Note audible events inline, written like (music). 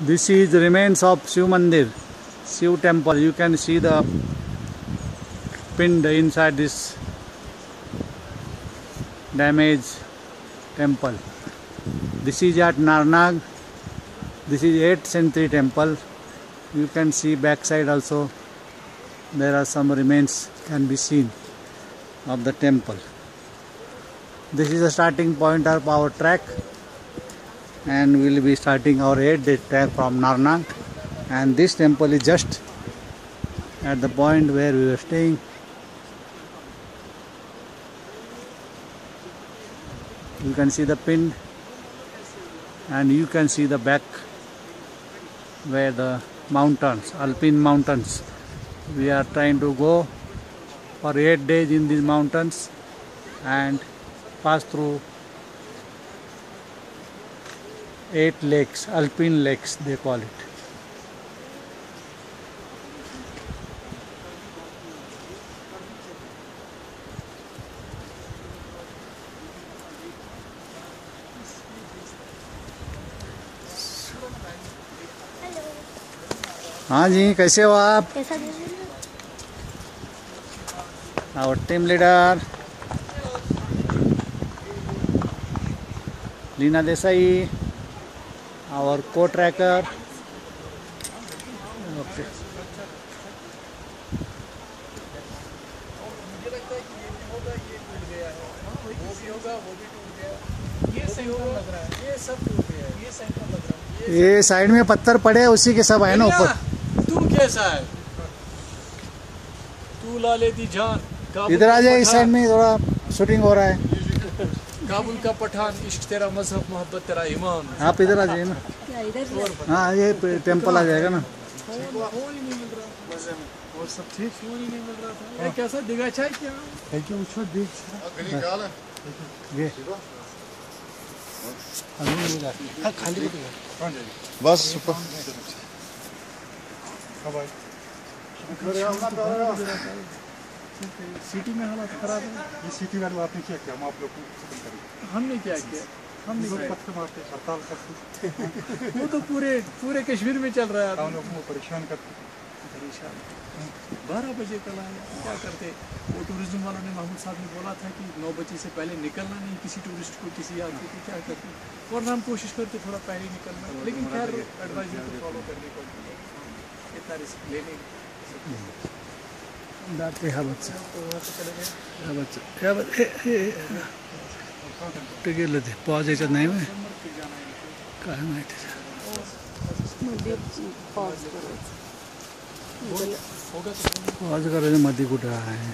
This is remains of Shiv Mandir, Shiv temple. You can see the pinned inside this damaged temple. This is at Narnag. This is 8th century temple. You can see backside also. There are some remains can be seen of the temple. This is the starting point of our trek and we will be starting our 8 day trek from Narnag and this temple is just at the point where we were staying. You can see the pin and you can see the back where the mountains alpine mountains. We are trying to go for 8 days in these mountains and pass through eight lakes, alpine lakes they call it. हाँ जी कैसे हो आप our team leader Leena Desai our co-tracker okay ये साइड में पत्थर पड़े उसी के सब है ना ऊपर। तू कैसा है? तू ला लेती जान इधर आ जाए इस साइड में थोड़ा शूटिंग हो रहा है। (laughs) काबुल का पठान इश्क तेरा मज़हब मोहब्बत तेरा ईमान। आप इधर आ जाइए ना। हाँ ये टेंपल आ जाएगा ना। और सब ठीक? फ़ोन ही नहीं मिल रहा था। कैसा दिगा चाय क्या? है कि उछो देख ये। खाली बस सिटी में हालात खराब है? ये सिटी वाले आपने क्या किया? हम आप लोग को खत्म करेंगे हमने क्या किया? हमने लोग पत्थर मारते हड़ताल करते (laughs) वो तो पूरे पूरे कश्मीर में चल रहा है। हम लोगों को परेशान करते परेशान। बारह बजे कल आए क्या करते? वो टूरिज़्म वालों ने महमूद साहब ने बोला था कि नौ बजे से पहले निकलना नहीं किसी टूरिस्ट को किसी यात्री को क्या करते? और हम कोशिश करते थोड़ा पहले निकलना लेकिन खैर एडवाइजरी को फॉलो करनी पड़ती है इतना रिस्क लेने। हा बच्चा हा बच्चा बच्चा कुठे गेलं ते पॉज कर नाही कुछ काय माहिती मध्ये पॉज करायचं होगा पॉज करायचं मध्ये कुठं आहे